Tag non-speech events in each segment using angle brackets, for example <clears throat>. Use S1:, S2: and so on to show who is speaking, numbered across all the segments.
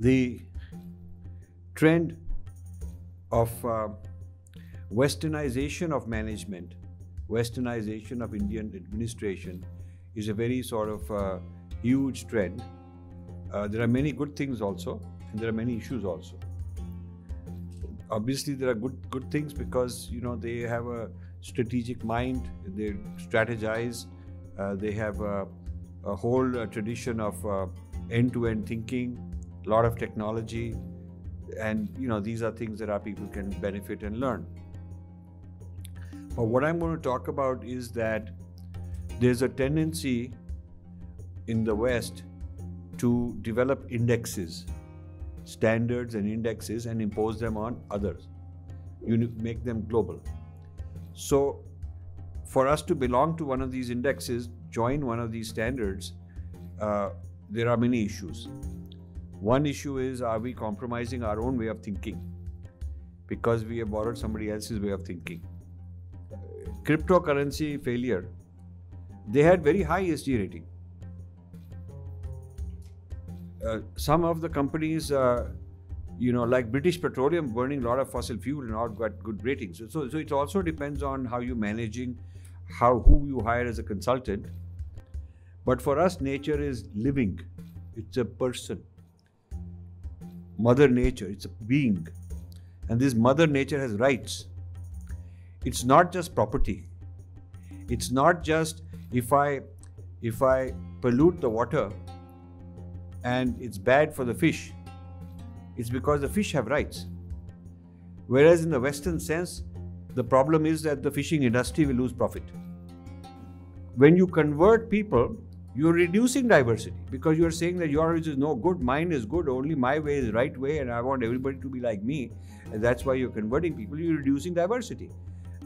S1: the trend of uh, westernization of management, westernization of Indian administration is a very sort of uh, huge trend. Uh, there are many good things also, and there are many issues also. Obviously, there are good good things because you know they have a strategic mind, they strategize, uh, they have a, a whole uh, tradition of uh, end-to-end thinking, a lot of technology, and you know these are things that our people can benefit and learn. But what I'm going to talk about is that there's a tendency in the West to develop indexes, standards and indexes, and impose them on others. You make them global. So, for us to belong to one of these indexes, join one of these standards, uh, there are many issues. One issue is are we compromising our own way of thinking because we have borrowed somebody else's way of thinking? Cryptocurrency failure, they had very high ESG rating. Uh, some of the companies, uh, you know, like British Petroleum, burning a lot of fossil fuel and all got good ratings. So, so it also depends on how you're managing, how who you hire as a consultant. But for us, nature is living. It's a person. Mother Nature, it's a being. And this Mother Nature has rights. It's not just property. It's not just if I if I pollute the water and it's bad for the fish, it's because the fish have rights. Whereas in the Western sense, the problem is that the fishing industry will lose profit. When you convert people, you're reducing diversity because you're saying that yours is no good, mine is good, only my way is right way, and I want everybody to be like me. And that's why you're converting people, you're reducing diversity.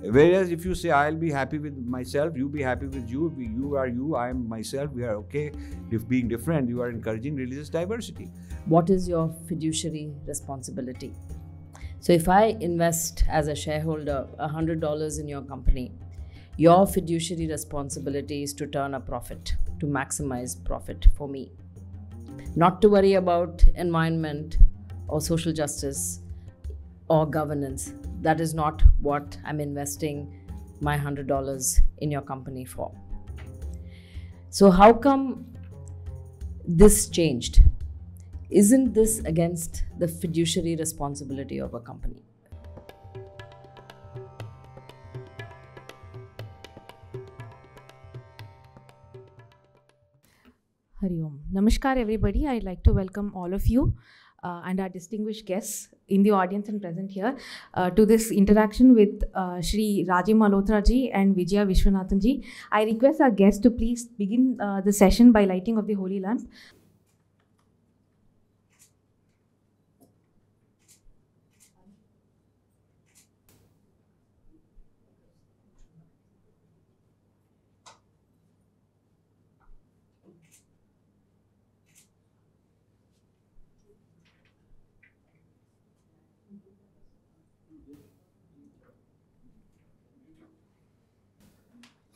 S1: Whereas if you say, I'll be happy with myself, you be happy with you, you are you, I am myself, we are okay. If being different, you are encouraging religious diversity.
S2: What is your fiduciary responsibility? So if I invest as a shareholder $100 in your company, your fiduciary responsibility is to turn a profit, to maximize profit for me. Not to worry about environment or social justice or governance. That is not what I'm investing my $100 in your company for. So, how come this changed? Isn't this against the fiduciary responsibility of a company?
S3: Hari. Namaskar, everybody. I'd like to welcome all of you uh, and our distinguished guests in the audience and present here uh, to this interaction with uh, Shri Rajiv Malhotra ji and Vijaya Viswanathan ji. I request our guests to please begin uh, the session by lighting of the holy lamp.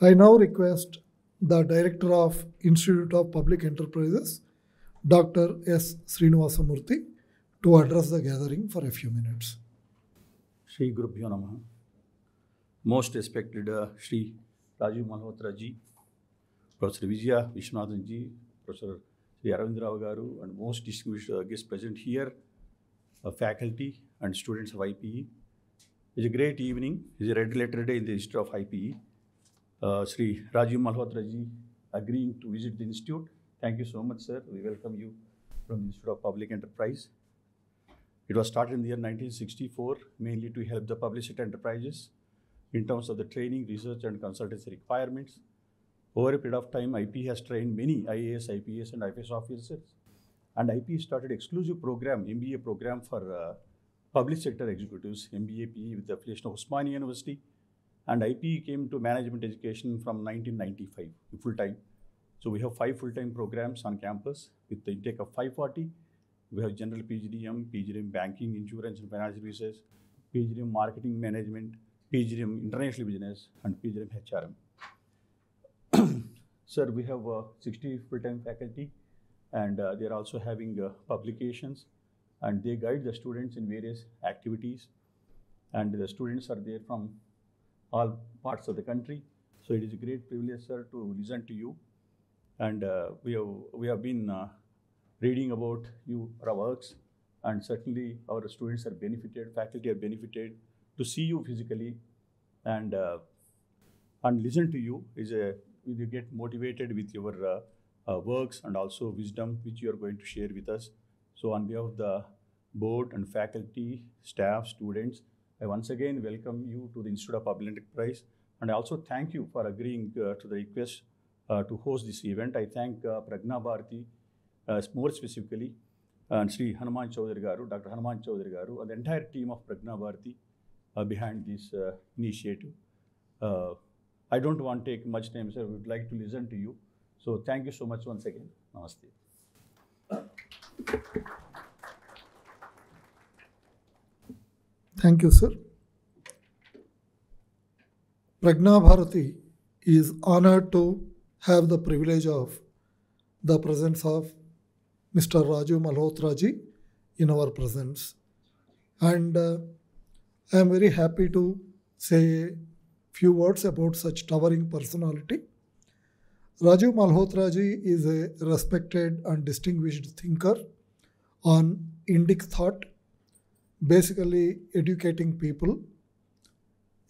S4: I now request the Director of Institute of Public Enterprises, Dr. S. Srinivasamurthy, to address the gathering for a few minutes.
S5: Shri Gurubhyo Namaha. Most respected uh, Shri Rajiv Malhotra ji, Professor Vijaya Viswanathan ji, Professor Shri Aravind Rao Garu, and most distinguished uh, guests present here, uh, faculty and students of IPE. It's a great evening. It's a red letter day in the history of IPE. Uh, Shri Rajiv Malhotra ji agreeing to visit the institute. Thank you so much, sir. We welcome you from the Institute of Public Enterprise. It was started in the year 1964, mainly to help the public sector enterprises in terms of the training, research, and consultancy requirements. Over a period of time, IP has trained many IAS, IPS, and IPS officers. And IP started exclusive program, MBA program for uh, public sector executives, MBA PE with the affiliation of Osmania University. And IP came to management education from 1995, full time. So we have five full-time programs on campus with the intake of 540. We have general PGDM, PGDM banking, insurance and financial services, PGDM marketing management, PGDM international business, and PGDM HRM. <coughs> Sir, we have uh, 60 full-time faculty, and uh, they are also having uh, publications and they guide the students in various activities. And the students are there from all parts of the country. So it is a great privilege, sir, to listen to you. And uh, we, have, we have been uh, reading about you, our works, and certainly our students are benefited, faculty are benefited to see you physically and, uh, and listen to you. Is a, you get motivated with your uh, uh, works and also wisdom which you are going to share with us. So on behalf of the board and faculty, staff, students, I once again welcome you to the Institute of Public Enterprise and I also thank you for agreeing uh, to the request uh, to host this event. I thank uh, Pragna Bharati uh, more specifically and Sri Hanuman Chaudhary Garu, Dr. Hanuman Chaudhary Garu and the entire team of Pragna Bharati uh, behind this uh, initiative. Uh, I don't want to take much time, sir. We would like to listen to you. So thank you so much once again. Namaste.
S4: Thank you, sir. Pragna Bharati is honored to have the privilege of the presence of Mr. Raju Malhotraji in our presence. And uh, I am very happy to say few words about such towering personality. Raju Malhotraji is a respected and distinguished thinker on Indic thought basically educating people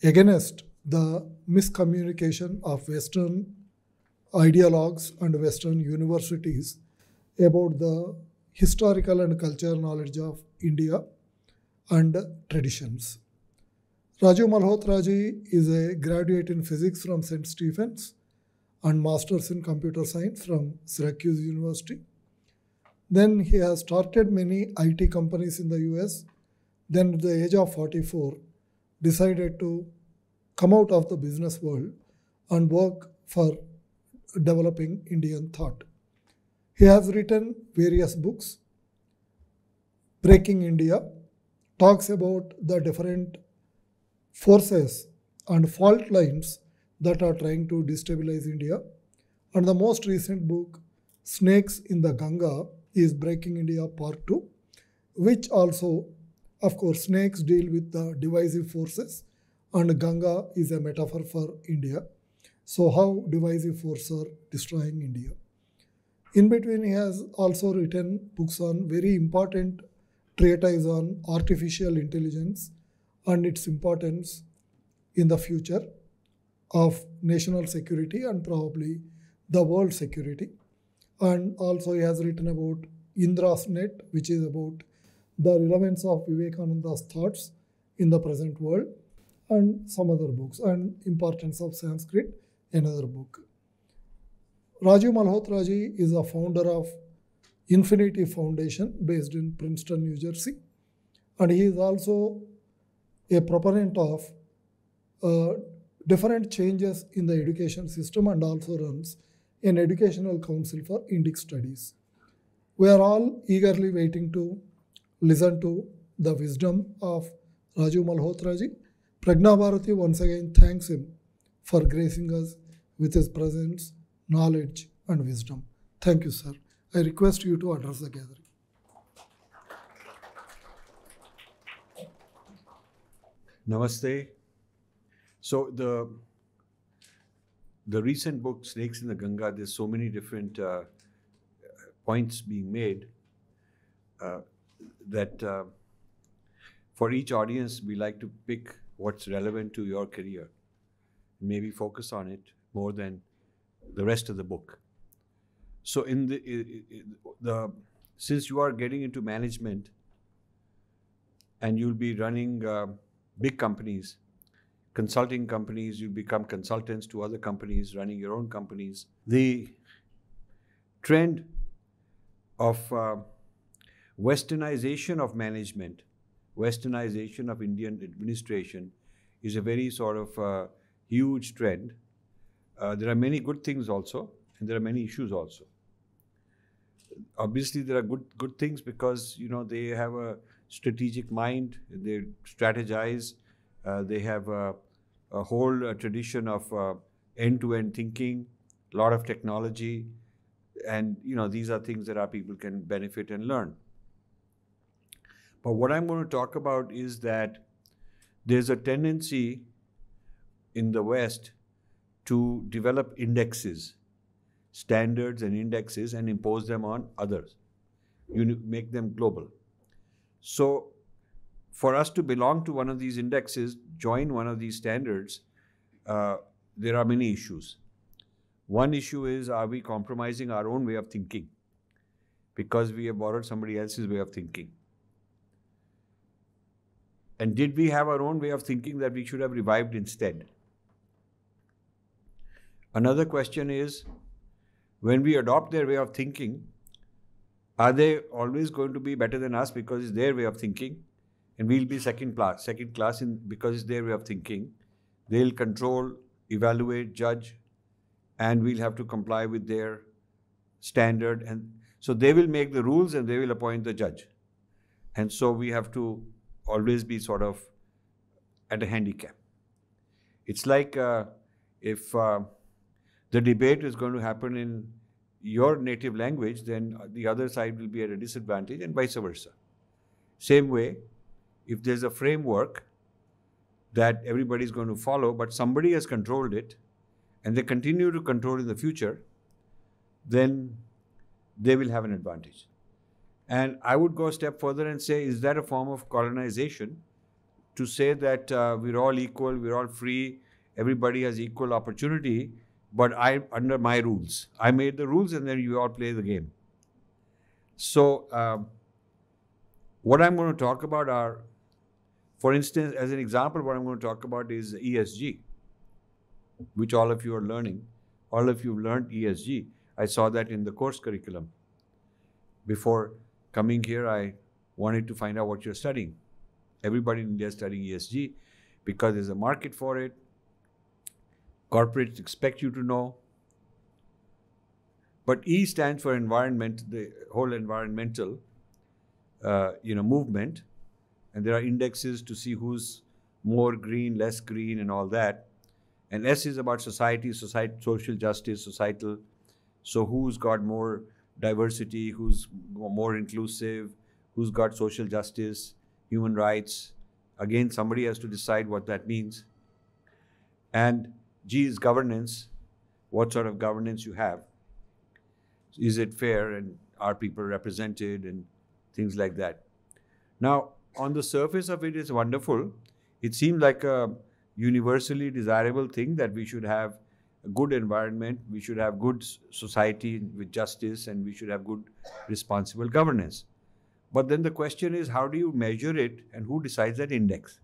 S4: against the miscommunication of Western ideologues and Western universities about the historical and cultural knowledge of India and traditions. Raju Malhotra ji is a graduate in physics from St. Stephen's and masters in computer science from Syracuse University. Then he has started many IT companies in the US then at the age of 44 decided to come out of the business world and work for developing indian thought. He has written various books breaking india talks about the different forces and fault lines that are trying to destabilize india. And the most recent book snakes in the ganga is breaking india part 2 which also of course, snakes deal with the divisive forces, and Ganga is a metaphor for India. So, how divisive forces are destroying India? In between, he has also written books on very important treatise on artificial intelligence and its importance in the future of national security and probably the world security. And also, he has written about Indra's Net, which is about the relevance of Vivekananda's thoughts in the present world, and some other books, and importance of Sanskrit, another book. Raju Malhotra ji is a founder of Infinity Foundation based in Princeton, New Jersey, and he is also a proponent of uh, different changes in the education system and also runs an educational council for Indic studies. We are all eagerly waiting to listen to the wisdom of Raju Malhotra ji. Once again thanks him for gracing us with his presence, knowledge, and wisdom. Thank you, sir. I request you to address the gathering.
S1: Namaste. So the the recent book Snakes in the Ganga, there's so many different uh, points being made uh, that uh, for each audience we like to pick what's relevant to your career, maybe focus on it more than the rest of the book. So in the the since you are getting into management and you'll be running uh, big companies, consulting companies, you become consultants to other companies, running your own companies. The trend of uh, westernization of management, westernization of Indian administration is a very sort of uh, huge trend. Uh, there are many good things also, and there are many issues also. Obviously, there are good good things because you know they have a strategic mind. They strategize. Uh, they have a, a whole uh, tradition of uh, end-to-end thinking, a lot of technology, and you know these are things that our people can benefit and learn. But what I'm going to talk about is that there's a tendency in the West to develop indexes, standards and indexes, and impose them on others. You make them global. So, for us to belong to one of these indexes, join one of these standards, uh, there are many issues. One issue is are we compromising our own way of thinking because we have borrowed somebody else's way of thinking? And did we have our own way of thinking that we should have revived instead? Another question is when we adopt their way of thinking, are they always going to be better than us because it's their way of thinking? And we'll be second class, second class in because it's their way of thinking. They'll control, evaluate, judge, and we'll have to comply with their standard. And so they will make the rules and they will appoint the judge. And so we have to always be sort of at a handicap. It's like uh, if uh, the debate is going to happen in your native language, then the other side will be at a disadvantage, and vice versa. Same way, if there's a framework that everybody is going to follow, but somebody has controlled it, and they continue to control in the future, then they will have an advantage. And I would go a step further and say, is that a form of colonization? To say that uh, we're all equal, we're all free, everybody has equal opportunity, but I under my rules. I made the rules, and then you all play the game. So, um, what I'm going to talk about are, for instance, as an example, what I'm going to talk about is ESG, which all of you are learning. All of you have learned ESG. I saw that in the course curriculum. Before coming here, I wanted to find out what you're studying. Everybody in India is studying ESG because there's a market for it. Corporates expect you to know. But E stands for environment, the whole environmental, uh, you know, movement, and there are indexes to see who's more green, less green, and all that. And S is about society, society, social justice, societal. So who's got more diversity, who's more inclusive, who's got social justice, human rights. Again, somebody has to decide what that means. And G is governance, what sort of governance you have. Is it fair and are people represented and things like that. Now, on the surface of it, it is wonderful. It seems like a universally desirable thing that we should have good environment, we should have good society with justice, and we should have good responsible governance. But then the question is how do you measure it and who decides that index?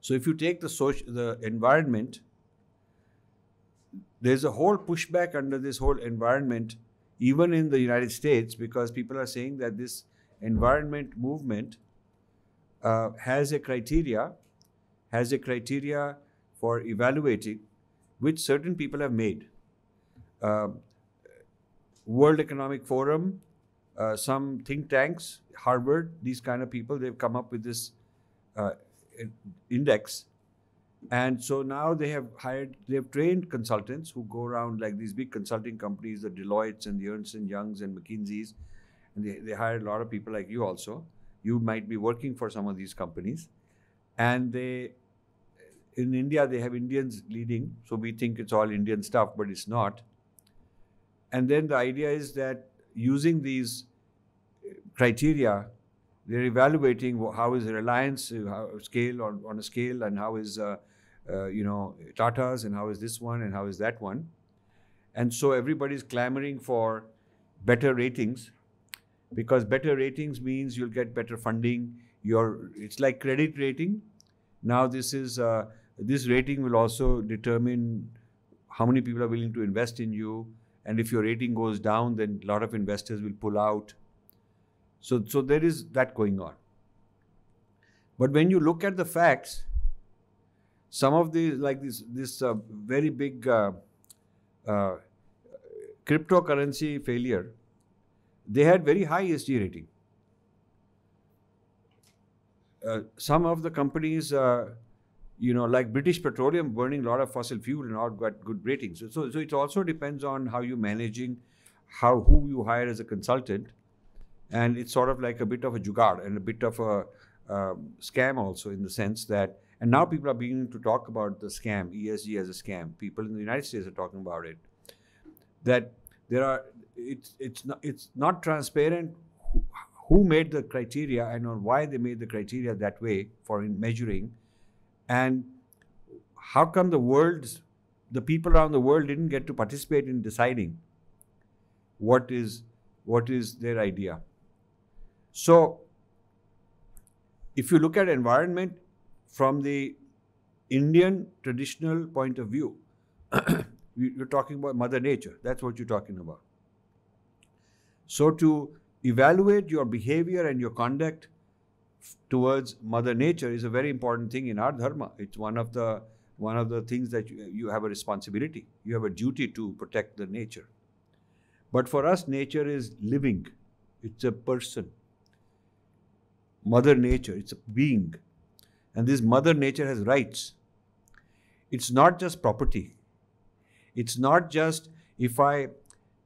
S1: So if you take the social, the environment, there's a whole pushback under this whole environment, even in the United States, because people are saying that this environment movement uh, has a criteria, has a criteria for evaluating, which certain people have made. Uh, World Economic Forum, uh, some think tanks, Harvard, these kind of people, they've come up with this uh, index. And so now they have hired, they have trained consultants who go around like these big consulting companies, the Deloittes and the Ernst and Youngs and McKinsey's, and they, they hired a lot of people like you also. You might be working for some of these companies, and they, in India, they have Indians leading, so we think it's all Indian stuff, but it's not. And then the idea is that using these criteria, they're evaluating how is Reliance how, scale on, on a scale, and how is uh, uh, you know Tata's, and how is this one, and how is that one, and so everybody's clamoring for better ratings, because better ratings means you'll get better funding. Your it's like credit rating. Now this is uh, this rating will also determine how many people are willing to invest in you, and if your rating goes down, then a lot of investors will pull out so, so there is that going on. But when you look at the facts, some of these, like this this uh, very big uh, uh, cryptocurrency failure, they had very high ESG rating. Uh, some of the companies, uh, you know, like British Petroleum, burning a lot of fossil fuel and all got good ratings. So, so it also depends on how you're managing, how who you hire as a consultant, and it's sort of like a bit of a jugaad and a bit of a um, scam also in the sense that and now people are beginning to talk about the scam esg as a scam. People in the united states are talking about it. That there are it's it's not it's not transparent who, who made the criteria and on why they made the criteria that way for in measuring and how come the world's the people around the world didn't get to participate in deciding what is what is their idea? So if you look at environment from the indian traditional point of view <clears throat> you're talking about mother nature. That's what you're talking about. So to evaluate your behavior and your conduct towards mother nature is a very important thing in our dharma. It's one of the one of the things that you, you have a responsibility. You have a duty to protect the nature. But for us nature is living. It's a person. Mother nature it's a being. And this mother nature has rights. It's not just property. It's not just if i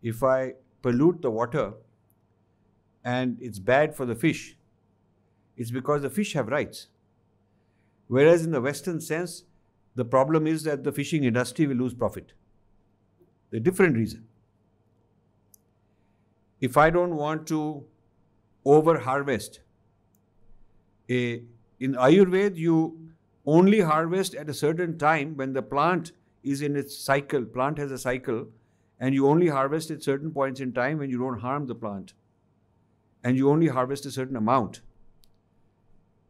S1: if i pollute the water and it's bad for the fish it's because the fish have rights. Whereas in the western sense the problem is that the fishing industry will lose profit. The different reason. If i don't want to over harvest a eh, in ayurveda you only harvest at a certain time when the plant is in its cycle plant has a cycle and you only harvest at certain points in time when you don't harm the plant. And you only harvest a certain amount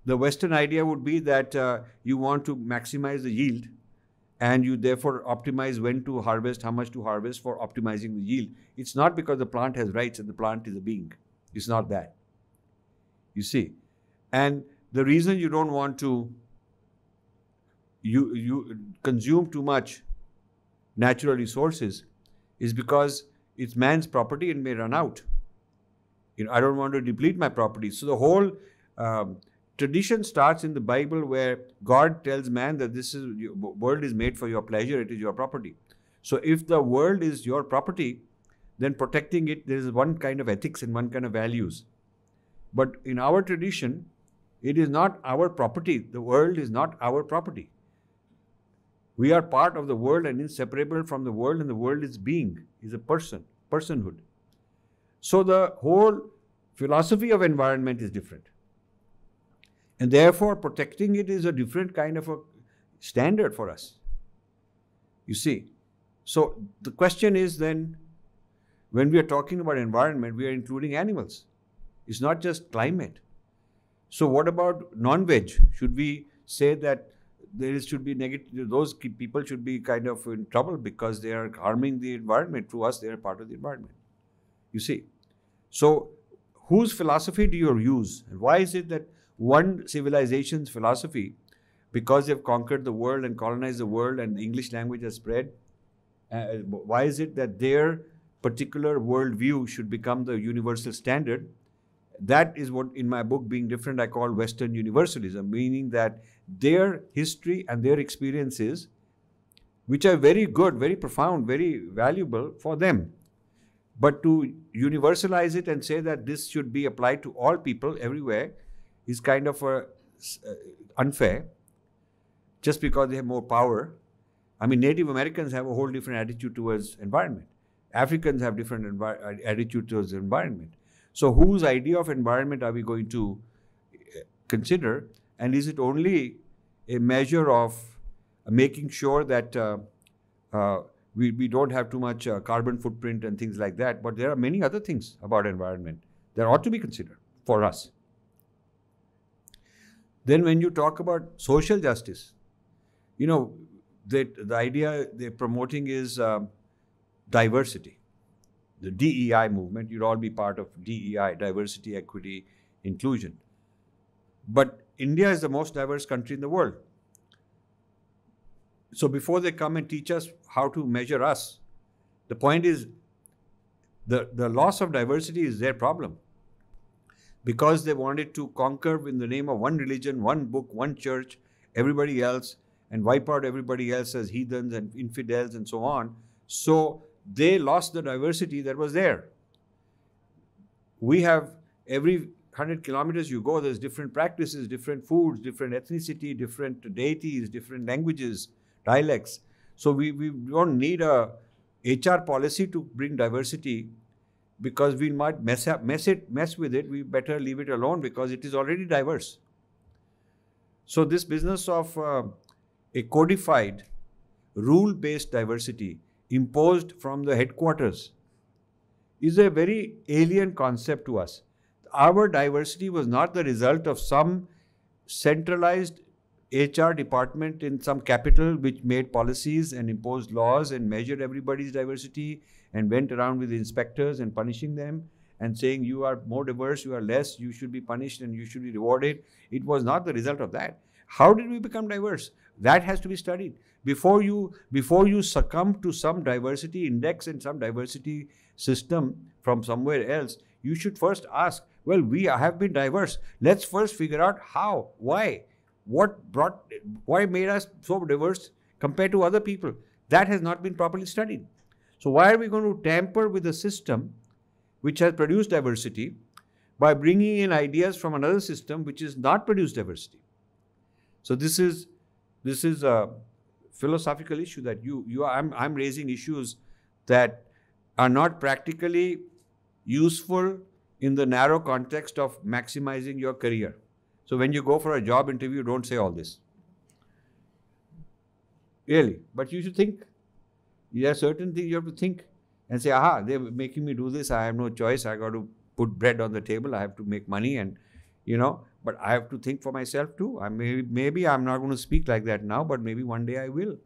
S1: the western idea would be that uh, you want to maximize the yield and you therefore optimize when to harvest how much to harvest for optimizing the yield. It's not because the plant has rights and the plant is a being. It's not that. You see? And the reason you don't want to you you consume too much natural resources is because it's man's property and may run out. You know i don't want to deplete my property. So the whole um, tradition starts in the bible where god tells man that this is world is made for your pleasure it is your property. So if the world is your property then protecting it there is one kind of ethics and one kind of values. But in our tradition it is not our property. The world is not our property. We are part of the world and inseparable from the world and the world is being is a person personhood. So the whole philosophy of environment is different and therefore protecting it is a different kind of a standard for us. You see? So the question is then when we are talking about environment we are including animals. It's not just climate. So what about non-veg? Should we say that there should be negative those people should be kind of in trouble because they are harming the environment. To us they are part of the environment. You see? So whose philosophy do you use? And why is it that one civilization's philosophy because they've conquered the world and colonized the world and the english language has spread uh, why is it that their particular worldview should become the universal standard? That is what in my book being different i call western universalism meaning that their history and their experiences which are very good very profound very valuable for them. But to universalize it and say that this should be applied to all people everywhere is kind of a, uh, unfair just because they have more power i mean native americans have a whole different attitude towards environment africans have different envi- attitude towards environment so, whose idea of environment are we going to uh, consider? And is it only a measure of uh, making sure that uh, uh, we, we don't have too much uh, carbon footprint and things like that? But there are many other things about environment that ought to be considered for us. Then, when you talk about social justice, you know, that the idea they're promoting is um, diversity the DEI movement, you'd all be part of DEI, diversity, equity, inclusion. But India is the most diverse country in the world. So before they come and teach us how to measure us, the point is the, the loss of diversity is their problem. Because they wanted to conquer in the name of one religion, one book, one church, everybody else, and wipe out everybody else as heathens and infidels and so on. So they lost the diversity that was there. We have every 100 kilometers you go, there's different practices, different foods, different ethnicity, different deities, different languages, dialects. So we, we don't need a HR policy to bring diversity because we might mess up, mess it, mess with it. We better leave it alone because it is already diverse. So this business of uh, a codified, rule-based diversity imposed from the headquarters is a very alien concept to us. Our diversity was not the result of some centralized HR department in some capital which made policies and imposed laws and measured everybody's diversity and went around with inspectors and punishing them and saying you are more diverse, you are less, you should be punished and you should be rewarded. It was not the result of that. How did we become diverse? That has to be studied. Before you before you succumb to some diversity index and some diversity system from somewhere else, you should first ask, well, we have been diverse. Let's first figure out how, why, what brought, why made us so diverse compared to other people. That has not been properly studied. So why are we going to tamper with a system which has produced diversity by bringing in ideas from another system which has not produced diversity? So this is this is a philosophical issue that you you I'm I'm raising issues that are not practically useful in the narrow context of maximizing your career. So when you go for a job interview, don't say all this. Really. But you should think. There are certain things you have to think and say, aha, they're making me do this. I have no choice. I got to put bread on the table. I have to make money and, you know, but I have to think for myself too. I may, maybe I'm not going to speak like that now, but maybe one day I will.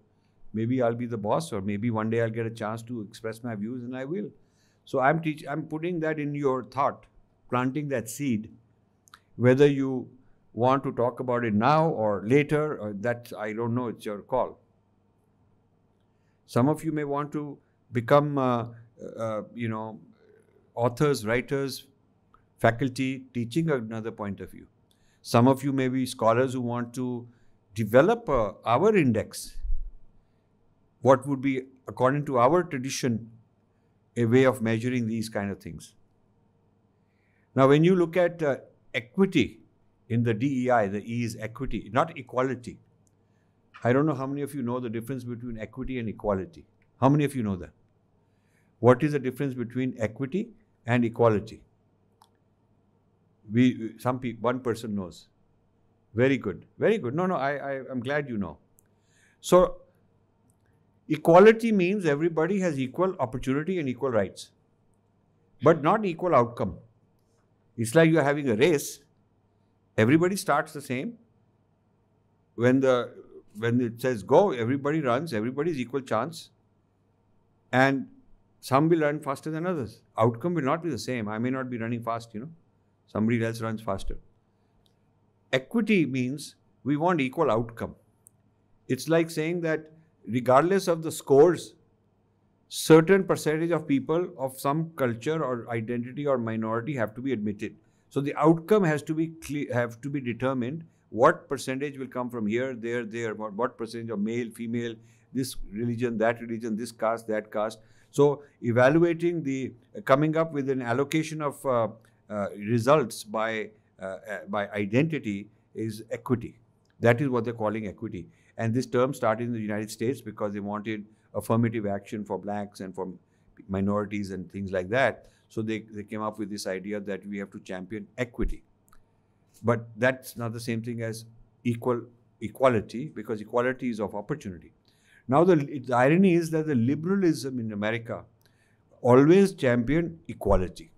S1: Maybe I'll be the boss or maybe one day I'll get a chance to express my views and I will. So I'm teach, I'm putting that in your thought, planting that seed. Whether you want to talk about it now or later, or that I don't know, it's your call. Some of you may want to become, uh, uh, you know, authors, writers, faculty, teaching another point of view. Some of you may be scholars who want to develop uh, our index. What would be, according to our tradition, a way of measuring these kind of things. Now, when you look at uh, equity in the DEI, the E is equity, not equality. I don't know how many of you know the difference between equity and equality. How many of you know that? What is the difference between equity and equality? We, some people, one person knows. Very good, very good. No, no, I, I, I'm glad you know. So, equality means everybody has equal opportunity and equal rights, but not equal outcome. It's like you're having a race. Everybody starts the same. When the when it says go, everybody runs, everybody's equal chance. And some will run faster than others. Outcome will not be the same. I may not be running fast, you know. Somebody else runs faster. Equity means we want equal outcome. It's like saying that regardless of the scores, certain percentage of people of some culture or identity or minority have to be admitted. So the outcome has to be cle- have to be determined. What percentage will come from here, there, there? What, what percentage of male, female, this religion, that religion, this caste, that caste? So evaluating the coming up with an allocation of uh, uh, results by uh, uh, by identity is equity. That is what they're calling equity. And this term started in the United States because they wanted affirmative action for blacks and for minorities and things like that. So they, they came up with this idea that we have to champion equity. But that's not the same thing as equal equality because equality is of opportunity. Now the, the irony is that the liberalism in America always championed equality.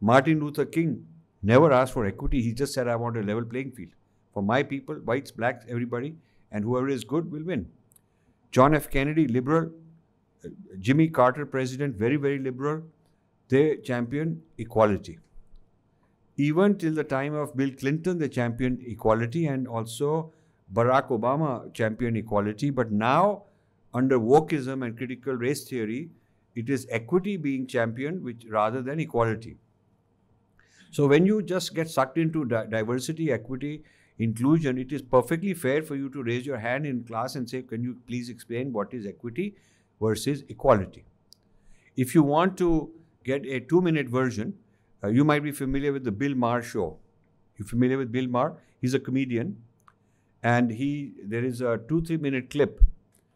S1: Martin Luther King never asked for equity. He just said, I want a level playing field. For my people, whites, blacks, everybody, and whoever is good will win. John F. Kennedy, liberal. Uh, Jimmy Carter, president, very, very liberal. They championed equality. Even till the time of Bill Clinton, they championed equality, and also Barack Obama championed equality. But now, under wokeism and critical race theory, it is equity being championed, which rather than equality. So when you just get sucked into di- diversity, equity, inclusion, it is perfectly fair for you to raise your hand in class and say, Can you please explain what is equity versus equality? If you want to get a two minute version, Uh, you might be familiar with the Bill Maher show. You familiar with Bill Maher? He's a comedian, and he there is a two three minute clip.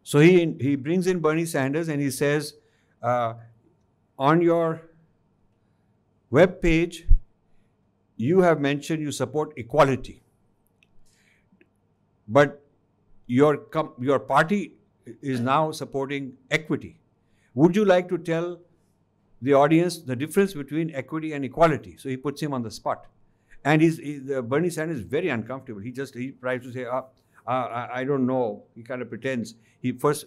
S1: So he he brings in Bernie Sanders and he says, uh, on your web page, you have mentioned you support equality, but your com- your party is now supporting equity. Would you like to tell the audience the difference between equity and equality? So he puts him on the spot, and he's, he, the Bernie Sanders is very uncomfortable. He just he tries to say, uh, uh, I, I don't know. He kind of pretends. He first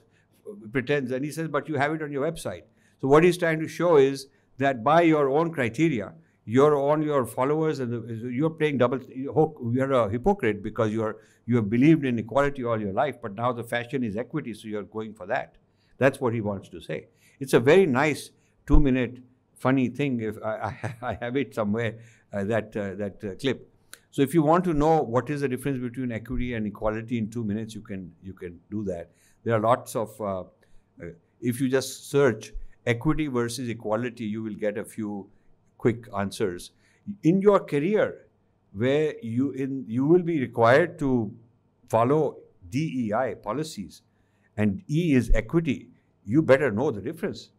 S1: pretends, and he says, but you have it on your website. So what he's trying to show is that by your own criteria, you're on your followers and the, you're playing double you're a hypocrite because you're you have believed in equality all your life but now the fashion is equity so you're going for that that's what he wants to say it's a very nice two minute funny thing if i, <laughs> I, have it somewhere uh, that uh, that uh, clip so if you want to know what is the difference between equity and equality in two minutes you can you can do that there are lots of uh, uh, if you just search equity versus equality you will get a few quick answers. In your career, where you in you will be required to follow DEI policies, and E is equity, you better know the difference.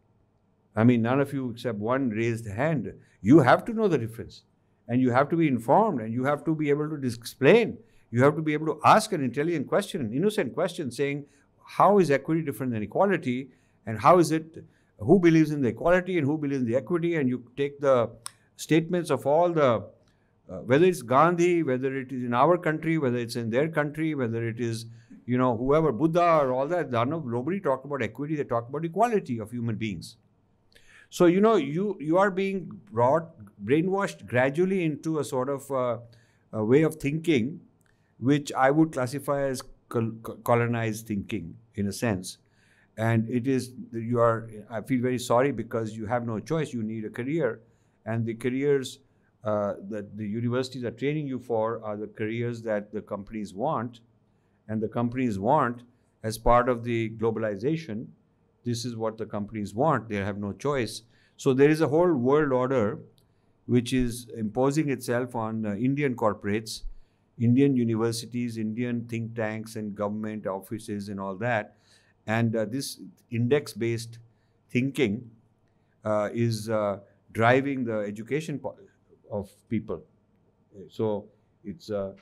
S1: I mean, none of you except one raised hand. You have to know the difference, and you have to be informed, and you have to be able to explain. You have to be able to ask an intelligent question, an innocent question, saying, "How is equity different than equality?" and how is it who believes in the equality and who believes in the equity, and you take the statements of all the, uh, whether it's Gandhi, whether it is in our country, whether it's in their country, whether it is, you know, whoever, Buddha or all that, nobody talked about equity, they talked about equality of human beings. So, you know, you, you are being brought, brainwashed gradually into a sort of uh, a way of thinking, which I would classify as colonized thinking in a sense. And it is you are i feel very sorry because you have no choice. You need a career. And the careers uh, that the universities are training you for are the careers that the companies want. And the companies want as part of the globalization this is what the companies want they have no choice so there is a whole world order which is imposing itself on uh, indian corporates indian universities indian think tanks and government offices and all that and uh, this index based thinking uh, is uh, driving the education of people. So it's uh,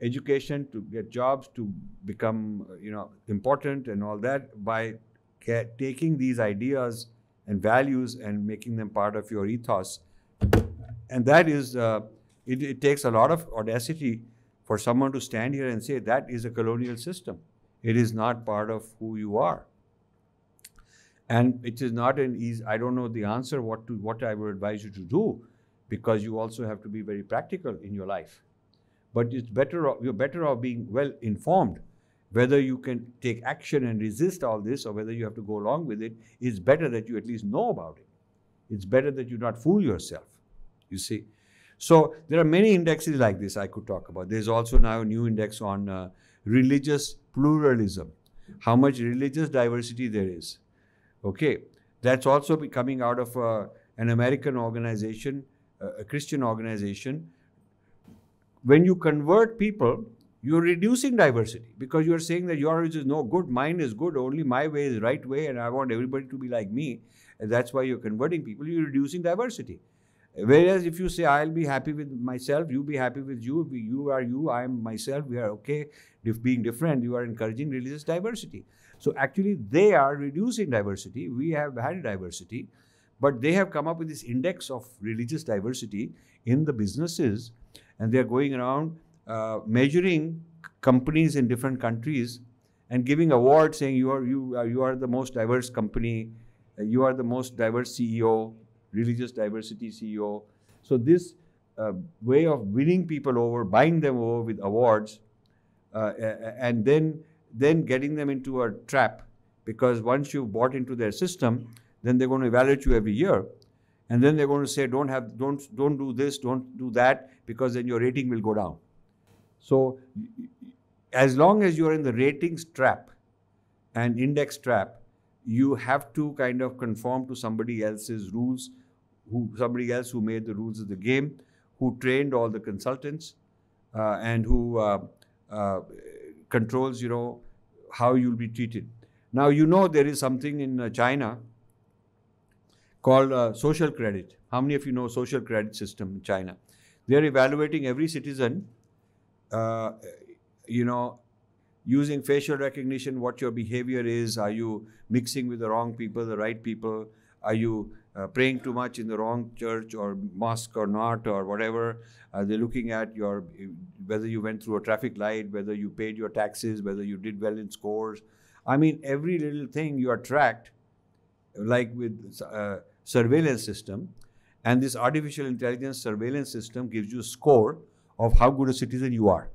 S1: education to get jobs, to become you know important and all that by taking these ideas and values and making them part of your ethos. And that is, uh, it, it takes a lot of audacity for someone to stand here and say that is a colonial system. It is not part of who you are. And it is not an easy, I don't know the answer what to what I would advise you to do because you also have to be very practical in your life. But it's better you're better off being well informed. Whether you can take action and resist all this or whether you have to go along with it, it's better that you at least know about it. It's better that you not fool yourself. You see. So there are many indexes like this I could talk about. There's also now a new index on uh, religious pluralism, how much religious diversity there is. Okay, that's also coming out of uh, an American organization, uh, a Christian organization. When you convert people, you're reducing diversity because you're saying that yours is no good, mine is good, only my way is right way, and I want everybody to be like me. And that's why you're converting people, you're reducing diversity. Whereas if you say, I'll be happy with myself, you be happy with you, you are you, I am myself, we are okay, if being different, you are encouraging religious diversity. So actually, they are reducing diversity. We have had diversity, but they have come up with this index of religious diversity in the businesses, and they're going around uh, measuring companies in different countries and giving awards saying you are you are, you are the most diverse company, you are the most diverse CEO, religious diversity CEO. So this uh, way of winning people over, buying them over with awards, uh, and then then getting them into a trap, because once you've bought into their system, then they're going to evaluate you every year, and then they're going to say, don't have, don't, don't do this, don't do that, because then your rating will go down. So, as long as you're in the ratings trap and index trap, you have to kind of conform to somebody else's rules who somebody else who made the rules of the game, who trained all the consultants, uh, and who uh, uh, controls, you know, how you'll be treated. Now you know there is something in uh, China called uh, social credit. How many of you know social credit system in China? They are evaluating every citizen, uh, you know, using facial recognition, what your behavior is. Are you mixing with the wrong people, the right people? Are you uh, praying too much in the wrong church or mosque or not or whatever? Are they looking at your whether you went through a traffic light, whether you paid your taxes, whether you did well in scores? I mean, every little thing you are tracked, like with uh, surveillance system, and this artificial intelligence surveillance system gives you a score of how good a citizen you are.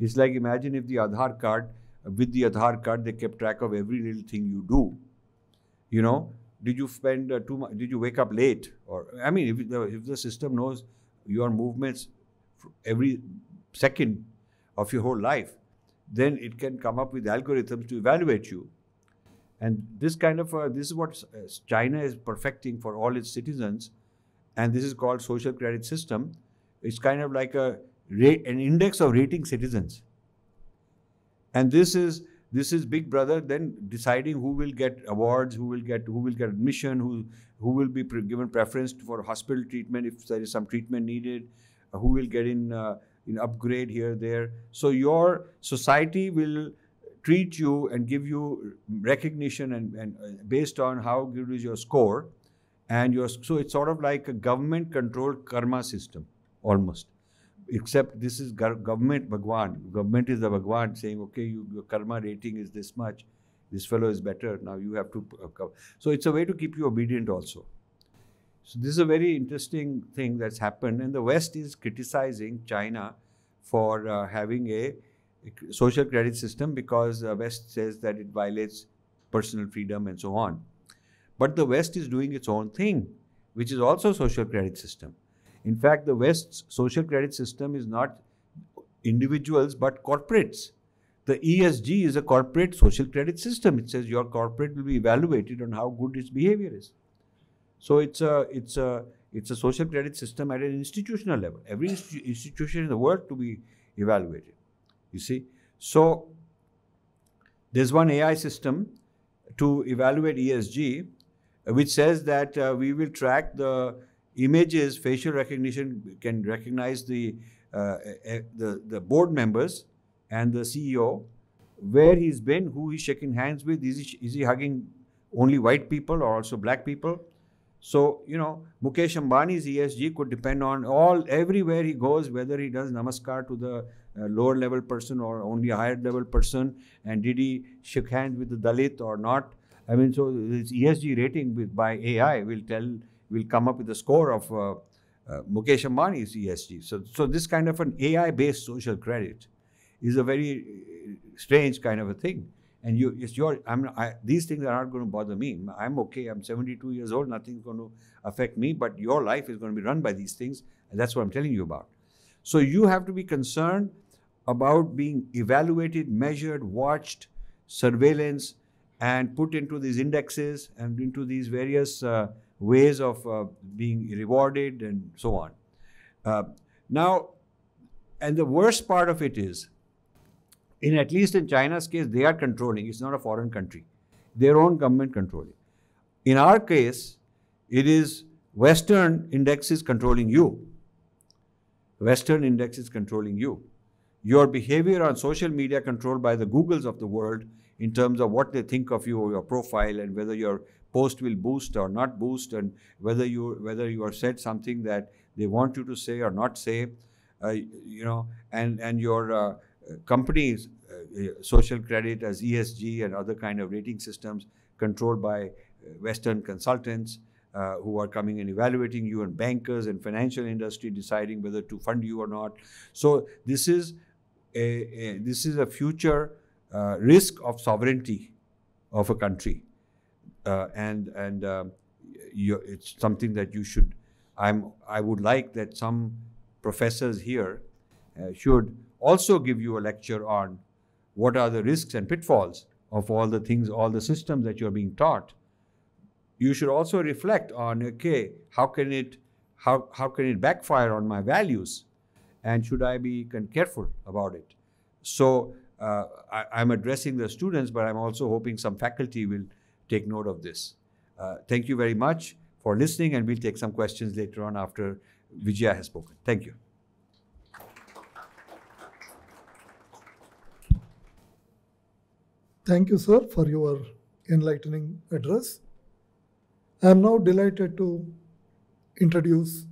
S1: It's like imagine if the Aadhaar card, with the Aadhaar card, they kept track of every little thing you do. You know, did you spend uh, too much? Did you wake up late? Or I mean, if the, if the system knows your movements every second of your whole life, then it can come up with algorithms to evaluate you. And this kind of uh, this is what uh, China is perfecting for all its citizens, and this is called social credit system. It's kind of like a an index of rating citizens. And this is this is Big Brother then deciding who will get awards, who will get who will get admission, who who will be pre- given preference for hospital treatment if there is some treatment needed, uh, who will get in uh, in upgrade here there. So your society will treat you and give you recognition and, and uh, based on how good is your score and your so it's sort of like a government controlled karma system almost except this is government Bhagwan. Government is the Bhagwan saying, okay, you, your karma rating is this much. This fellow is better. Now you have to. Uh, so it's a way to keep you obedient also. So this is a very interesting thing that's happened, and the West is criticizing China for uh, having a, social credit system because the West says that it violates personal freedom and so on. But the West is doing its own thing, which is also social credit system. In fact, the West's social credit system is not individuals but corporates. The ESG is a corporate social credit system. It says your corporate will be evaluated on how good its behavior is. So it's a it's a it's a social credit system at an institutional level. Every institution in the world to be evaluated. You see, so there's one AI system to evaluate ESG, which says that uh, we will track the images, facial recognition can recognize the, uh, the, the board members and the CEO, where he's been, who he's shaking hands with, is he, is he hugging only white people or also black people? So, you know, Mukesh Ambani's ESG could depend on all, everywhere he goes, whether he does namaskar to the uh, lower level person or only higher level person, and did he shake hands with the Dalit or not? I mean, so his ESG rating with, by AI will tell will come up with a score of uh, uh, Mukesh Ambani's ESG. So, so this kind of an AI-based social credit is a very uh, strange kind of a thing. And you, it's your, I'm, I, these things are not going to bother me. I'm okay. I'm 72 years old. Nothing's going to affect me. But your life is going to be run by these things, and that's what I'm telling you about. So you have to be concerned about being evaluated, measured, watched, surveillance, and put into these indexes and into these various uh, ways of uh, being rewarded and so on. Uh, now, and the worst part of it is, in at least in China's case, they are controlling. It's not a foreign country; their own government controlling. In our case, it is Western indexes controlling you. Western indexes controlling you. Your behavior on social media controlled by the Googles of the world in terms of what they think of you your profile and whether you're post will boost or not boost, and whether you whether you are said something that they want you to say or not say, uh, you know, and and your uh, companies, uh, social credit as ESG and other kind of rating systems controlled by uh, Western consultants. Uh, who are coming and evaluating you and bankers and financial industry deciding whether to fund you or not so this is a, a this is a future uh, risk of sovereignty of a country uh, and and uh, you, it's something that you should. I'm. I would like that some professors here uh, should also give you a lecture on what are the risks and pitfalls of all the things, all the systems that you're being taught. you should also reflect on okay, how can it how, how can it backfire on my values? And should I be careful about it? So uh, I, I'm addressing the students, but I'm also hoping some faculty will take note of this. Uh, thank you very much for listening, and we'll take some questions later on after Vijaya has spoken. Thank you.
S4: Thank you, sir, for your enlightening address. I am now delighted to introduce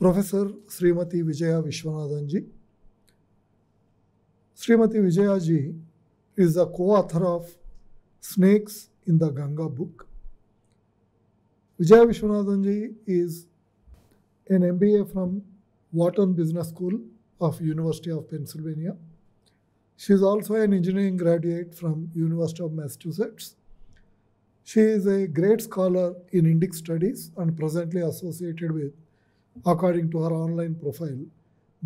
S4: Professor Srimati Vijaya Viswanathanji. Srimati Vijaya ji is the co-author of Snakes in the Ganga book. Vijaya Viswanathanji is an MBA from Wharton Business School of University of Pennsylvania. She is also an engineering graduate from University of Massachusetts. She is a great scholar in Indic studies and presently associated with, according to her online profile,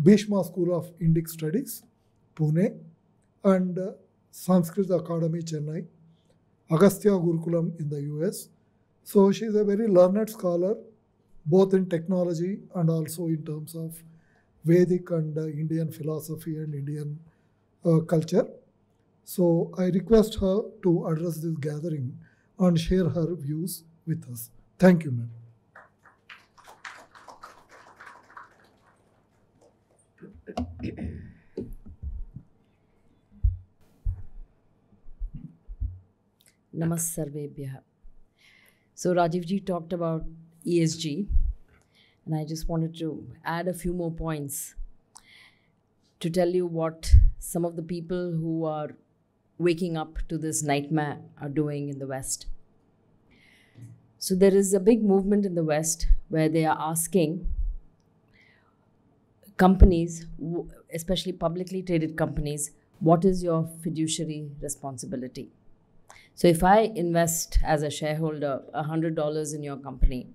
S4: Bhishma School of Indic Studies, Pune, and uh, Sanskrit Academy, Chennai, Agastya Gurukulam in the US. So she is a very learned scholar, both in technology and also in terms of Vedic and uh, Indian philosophy and Indian uh, culture. So I request her to address this gathering and share her views with us. Thank you, ma'am. <clears throat>
S2: Namassarvebhyah. So Rajivji talked about ESG, and I just wanted to add a few more points to tell you what some of the people who are waking up to this nightmare are doing in the West. So there is a big movement in the West where they are asking companies, especially publicly traded companies, what is your fiduciary responsibility? So if I invest as a shareholder $100 in your company,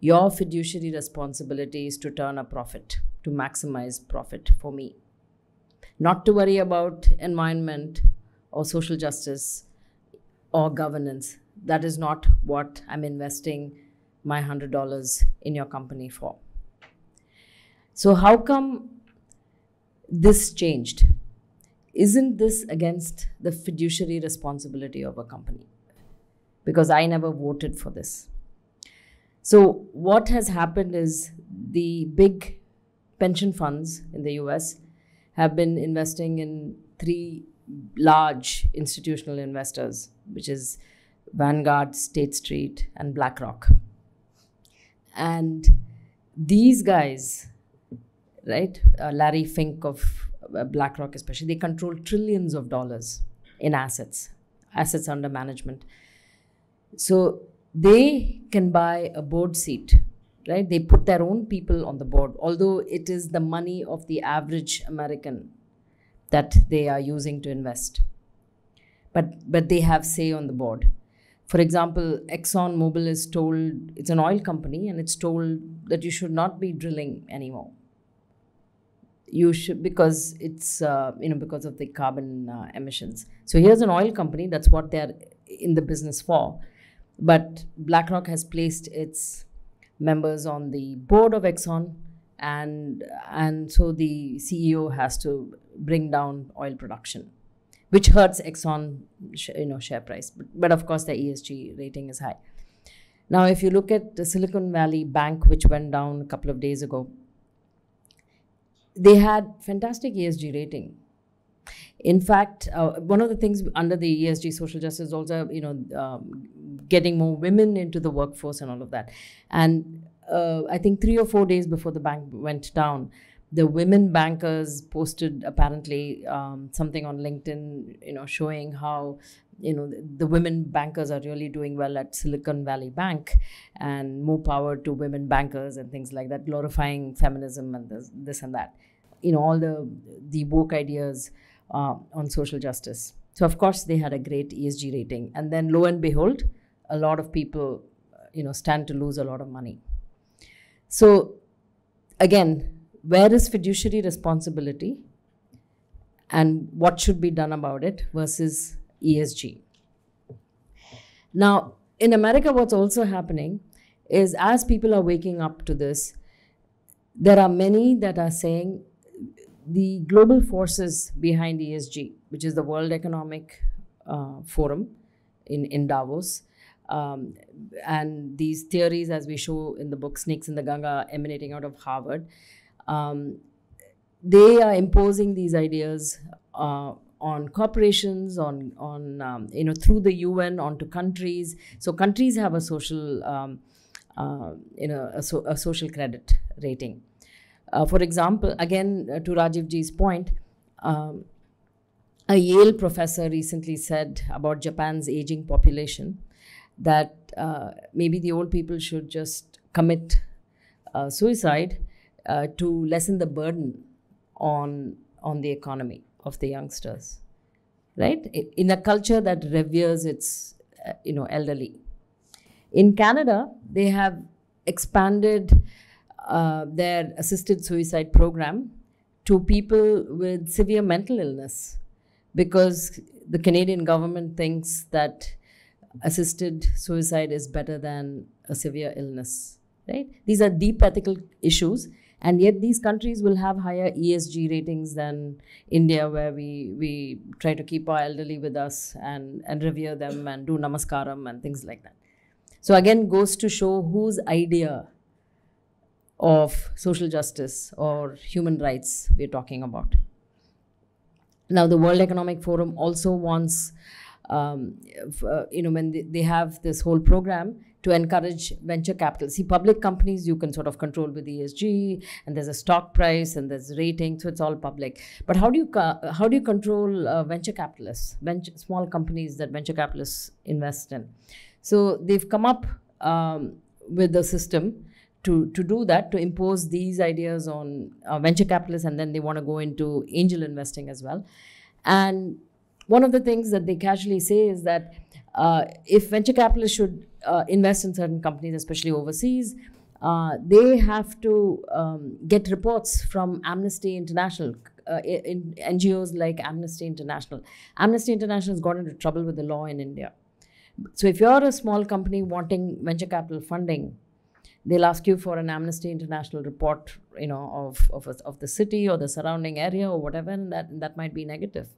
S2: your fiduciary responsibility is to turn a profit, to maximize profit for me. Not to worry about environment or social justice or governance. That is not what I'm investing my $100 in your company for. So, how come this changed? Isn't this against the fiduciary responsibility of a company? Because I never voted for this. So, what has happened is the big pension funds in the US have been investing in three large institutional investors, which is Vanguard, State Street, and BlackRock. And these guys, right, uh, Larry Fink of Uh, BlackRock especially, they control trillions of dollars in assets, assets under management. So they can buy a board seat, right? They put their own people on the board, although it is the money of the average American that they are using to invest. But, but they have say on the board. For example, ExxonMobil is told, it's an oil company, and it's told that you should not be drilling anymore. You should, because it's, uh, you know, because of the carbon uh, emissions. So here's an oil company, that's what they're in the business for. But BlackRock has placed its members on the board of Exxon, and and so the CEO has to bring down oil production, which hurts Exxon, sh- you know, share price. But, but of course, the ESG rating is high. Now, if you look at the Silicon Valley Bank, which went down a couple of days ago, they had fantastic ESG rating. In fact, uh, one of the things under the ESG social justice also, you know, um, getting more women into the workforce and all of that. And uh, I think three or four days before the bank went down, the women bankers posted apparently um, something on LinkedIn, you know, showing how you know the, the, women bankers are really doing well at Silicon Valley Bank, and more power to women bankers and things like that, glorifying feminism and this, this and that. You know, all the the woke ideas uh, on social justice. So of course they had a great ESG rating, and then lo and behold, a lot of people, you know, stand to lose a lot of money. So again, where is fiduciary responsibility and what should be done about it versus ESG. Now, in America, what's also happening is as people are waking up to this, there are many that are saying the global forces behind ESG, which is the World Economic uh, Forum in, in Davos, um, and these theories, as we show in the book Snakes in the Ganga, emanating out of Harvard, um, they are imposing these ideas uh, on corporations, on on um, you know through the UN onto countries. So countries have a social um, uh, you know a, so, a, social credit rating. Uh, for example, again uh, to Rajiv Ji's point. Um, a Yale professor recently said about Japan's aging population that uh, maybe the old people should just commit uh, suicide uh, to lessen the burden on on the economy of the youngsters right in a culture that reveres its uh, you know elderly in canada they have expanded uh, their assisted suicide program to people with severe mental illness because the canadian government thinks that assisted suicide is better than a severe illness right these are deep ethical issues and yet these countries will have higher ESG ratings than India, where we we try to keep our elderly with us and and revere them and do namaskaram and things like that. So again, goes to show whose idea of social justice or human rights we're talking about. Now, the World Economic Forum also wants, um, uh, you know, when they, they have this whole program, to encourage venture capital. See, public companies you can sort of control with ESG, and there's a stock price and there's rating, so it's all public. But how do you how do you control uh, venture capitalists, venture, small companies that venture capitalists invest in? So they've come up um, with a system to, to do that, to impose these ideas on uh, venture capitalists, and then they want to go into angel investing as well. And one of the things that they casually say is that uh, if venture capitalists should uh, invest in certain companies, especially overseas, uh, they have to um, get reports from Amnesty International, uh, in NGOs like Amnesty International. Amnesty International has got into trouble with the law in India. So if you're a small company wanting venture capital funding, they'll ask you for an Amnesty International report, you know, of, of, of the city or the surrounding area or whatever, and that, that might be negative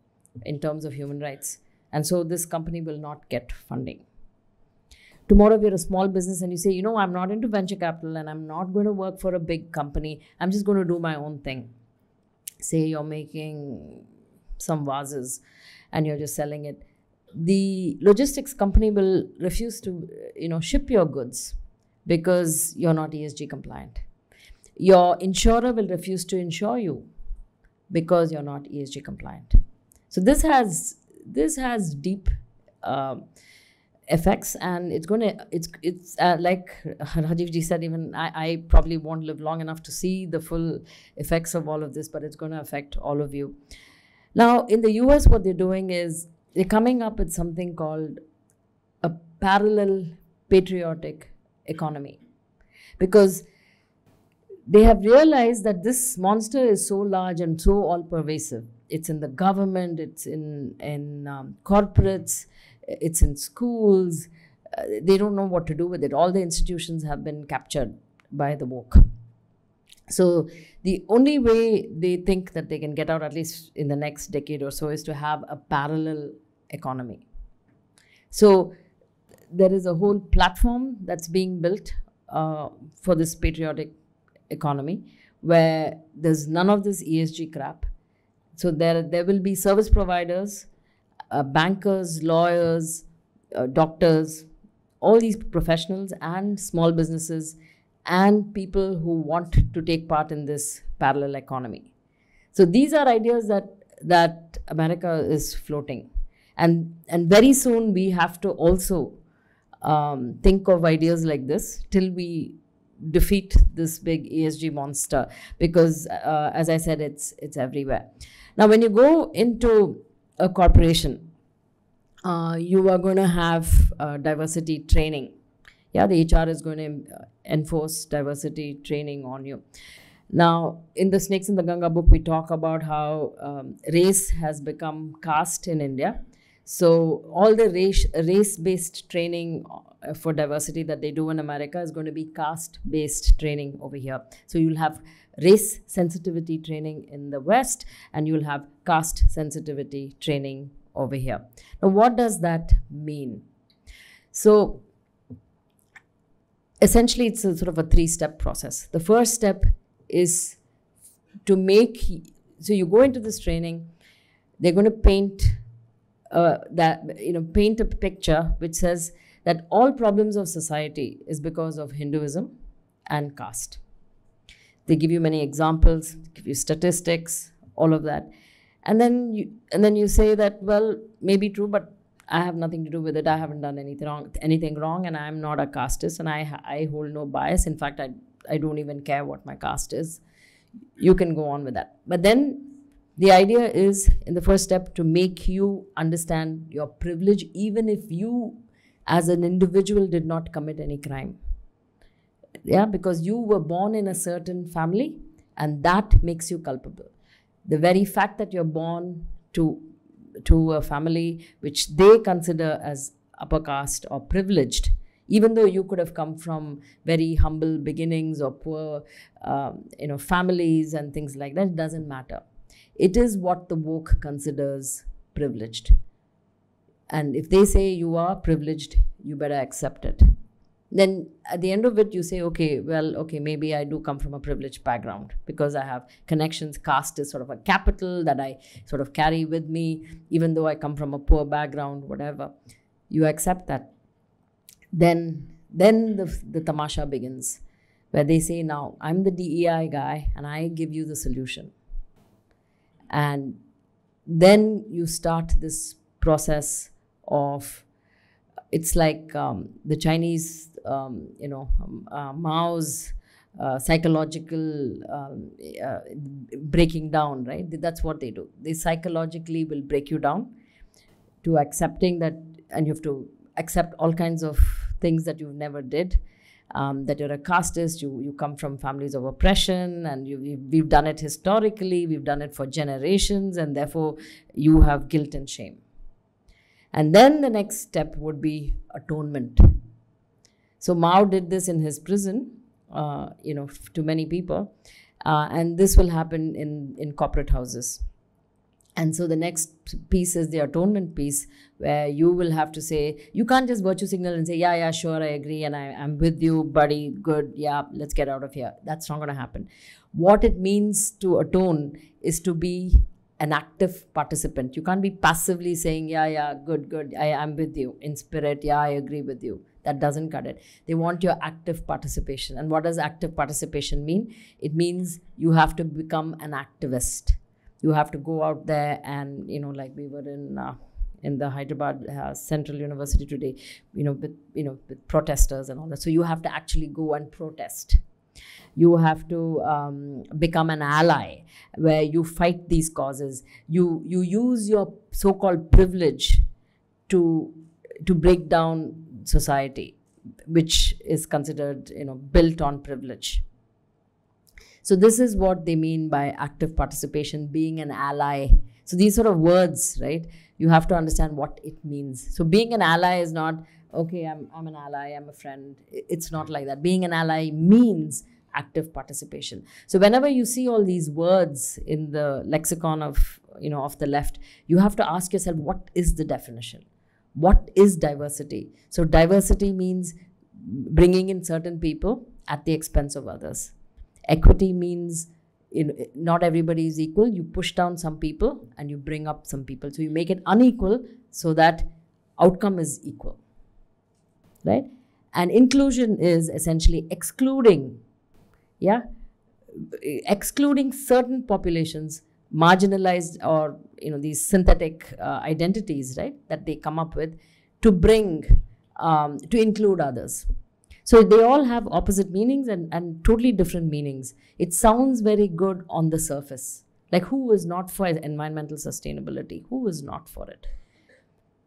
S2: in terms of human rights. And so this company will not get funding. Tomorrow, if you're a small business and you say, you know, I'm not into venture capital and I'm not going to work for a big company, I'm just going to do my own thing. Say you're making some vases and you're just selling it. The logistics company will refuse to, you know, ship your goods because you're not ESG compliant. Your insurer will refuse to insure you because you're not ESG compliant. So this has this has deep um, effects and it's going to it's it's uh, like rajiv ji said even I, I probably won't live long enough to see the full effects of all of this but it's going to affect all of you now in the us what they're doing is they're coming up with something called a parallel patriotic economy because they have realized that this monster is so large and so all pervasive it's in the government, it's in in um, corporates, it's in schools. Uh, they don't know what to do with it. All the institutions have been captured by the woke. So the only way they think that they can get out, at least in the next decade or so, is to have a parallel economy. So there is a whole platform that's being built uh, for this patriotic economy where there's none of this ESG crap. So there, there will be service providers, uh, bankers, lawyers, uh, doctors, all these professionals and small businesses and people who want to take part in this parallel economy. So these are ideas that that America is floating, and and very soon we have to also um, think of ideas like this till we defeat this big ESG monster because, uh, as I said, it's it's everywhere. Now, when you go into a corporation, uh, you are going to have uh, diversity training. Yeah, the HR is going to uh, enforce diversity training on you. Now, in the Snakes in the Ganga book, we talk about how um, race has become caste in India. So all the race race based training uh, for diversity that they do in America is going to be caste based training over here. So you'll have race sensitivity training in the West, and you'll have caste sensitivity training over here. Now, what does that mean? So essentially it's a sort of a three step process the first step is to make so you go into this training they're going to paint uh, that you know paint a picture which says that all problems of society is because of hinduism and caste they give you many examples give you statistics all of that and then you and then you say that well maybe true but I have nothing to do with it. I haven't done anything wrong, anything wrong, and I'm not a casteist, and I I hold no bias. In fact, I I don't even care what my caste is. You can go on with that. But then the idea is in the first step to make you understand your privilege, even if you, as an individual, did not commit any crime. Yeah, because you were born in a certain family, and that makes you culpable. The very fact that you're born to to a family which they consider as upper caste or privileged even though you could have come from very humble beginnings or poor um, you know families and things like that it doesn't matter it is what the woke considers privileged. And if they say you are privileged you better accept it. Then at the end of it you say okay well okay maybe i do come from a privileged background because i have connections caste is sort of a capital that i sort of carry with me even though i come from a poor background whatever. You accept that. Then then the, the tamasha begins where they say now i'm the dei guy and i give you the solution and then you start this process of it's like um, the Chinese, um, you know, um, uh, Mao's uh, psychological um, uh, breaking down, right? That's what they do. They psychologically will break you down to accepting that, and you have to accept all kinds of things that you never did. Um, that you're a casteist, you, you come from families of oppression, and you, we've done it historically, we've done it for generations, and therefore you have guilt and shame and then the next step would be atonement. So Mao did this in his prison, uh, you know, to many people. Uh, and this will happen in, in corporate houses. And so the next piece is the atonement piece, where you will have to say, you can't just virtue signal and say, yeah, yeah, sure, I agree, and I, I'm with you, buddy, good, yeah, let's get out of here. That's not going to happen. What it means to atone is to be an active participant. You can't be passively saying, yeah, yeah, good, good, I am with you in spirit, yeah, I agree with you. That doesn't cut it. They want your active participation. And what does active participation mean? It means you have to become an activist. You have to go out there and, you know, like we were in. Uh, in the Hyderabad uh, Central University today, you know, with you know, with protesters and all that. So you have to actually go and protest you have to um, become an ally where you fight these causes you you use your so-called privilege to to break down society which is considered you know built on privilege so this is what they mean by active participation being an ally. So these sort of words right? You have to understand what it means. So being an ally is not okay i'm, I'm an ally i'm a friend. It's not like that. Being an ally means active participation. So whenever you see all these words in the lexicon of you know of the left you have to ask yourself what is the definition? What is diversity? So diversity means bringing in certain people at the expense of others equity means you know, not everybody is equal. You push down some people and you bring up some people. So you make it unequal so that outcome is equal right? And inclusion is essentially excluding yeah? Excluding certain populations marginalized or you know these synthetic uh, identities right that they come up with to bring um, to include others so they all have opposite meanings and, and totally different meanings. It sounds very good on the surface. Like who is not for environmental sustainability? Who is not for it?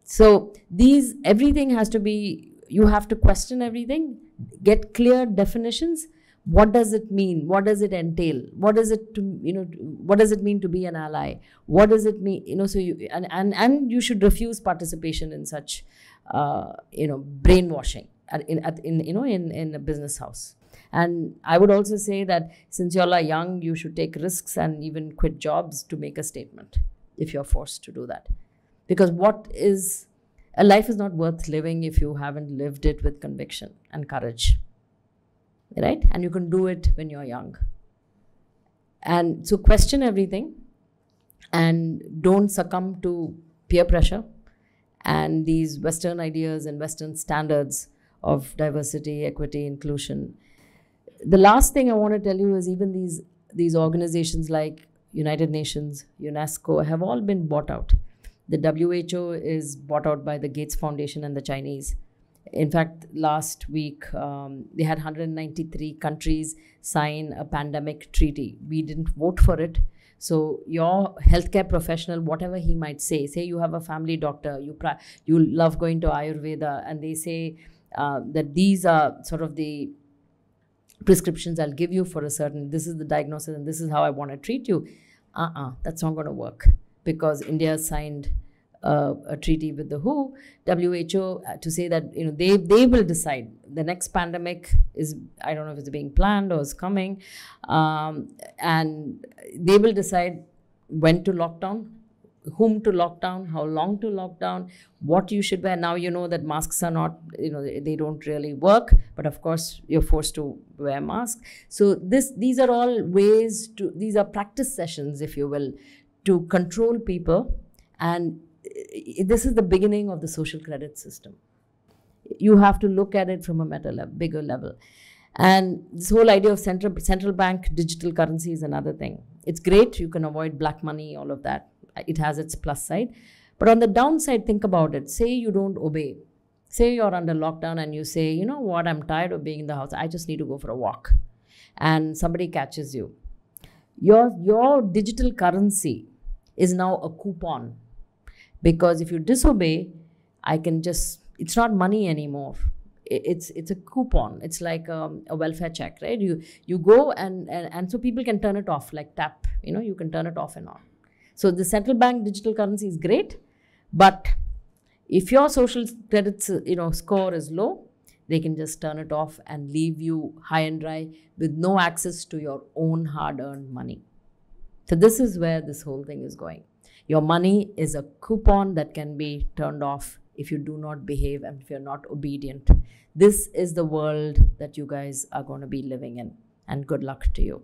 S2: So these everything has to be you have to question everything get clear definitions. What does it mean? What does it entail? What does it to you know what does it mean to be an ally? What does it mean you know so you and and, and you should refuse participation in such uh, you know brainwashing at, in, at, in you know in in a business house and i would also say that since you all are young you should take risks and even quit jobs to make a statement if you're forced to do that because what is a life is not worth living if you haven't lived it with conviction and courage right? And you can do it when you're young. And so question everything and don't succumb to peer pressure and these Western ideas and Western standards of diversity, equity, inclusion. The last thing I want to tell you is even these these organizations like United Nations, UNESCO have all been bought out. The WHO is bought out by the Gates Foundation and the Chinese. In fact, last week um, they had 193 countries sign a pandemic treaty. We didn't vote for it. So your healthcare professional, whatever he might say, say you have a family doctor, you you love going to Ayurveda, and they say uh, that these are sort of the prescriptions I'll give you for a certain. This is the diagnosis, and this is how I want to treat you. Uh-uh, that's not going to work because India signed uh, a treaty with the WHO, WHO uh, to say that you know they they will decide the next pandemic is I don't know if it's being planned or is coming, um, and they will decide when to lock down, whom to lock down, how long to lock down, what you should wear. Now you know that masks are not you know they, don't really work, but of course you're forced to wear masks. So this these are all ways to these are practice sessions, if you will, to control people and eh, this is the beginning of the social credit system. You have to look at it from a meta level, bigger level. And this whole idea of central central bank digital currency is another thing. It's great, you can avoid black money, all of that. It has its plus side. But on the downside, think about it. Say you don't obey. Say you're under lockdown and you say, you know what, I'm tired of being in the house. I just need to go for a walk. And somebody catches you. Your your digital currency is now a coupon because if you disobey i can just it's not money anymore it's it's a coupon it's like um, a welfare check right you you go and, and and so people can turn it off like tap you know you can turn it off and on so the central bank digital currency is great but if your social credit you know score is low they can just turn it off and leave you high and dry with no access to your own hard earned money so this is where this whole thing is going your money is a coupon that can be turned off if you do not behave and if you're not obedient. This is the world that you guys are going to be living in. And good luck to you.